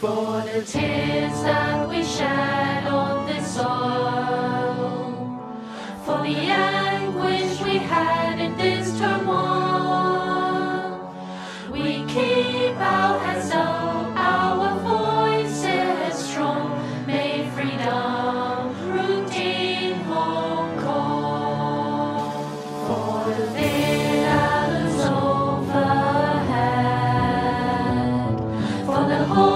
For the tears that we shed on this soil, for the anguish we had in this turmoil, we keep our heads up, our voices strong. May freedom root in Hong Kong. For the day overhead, for the whole.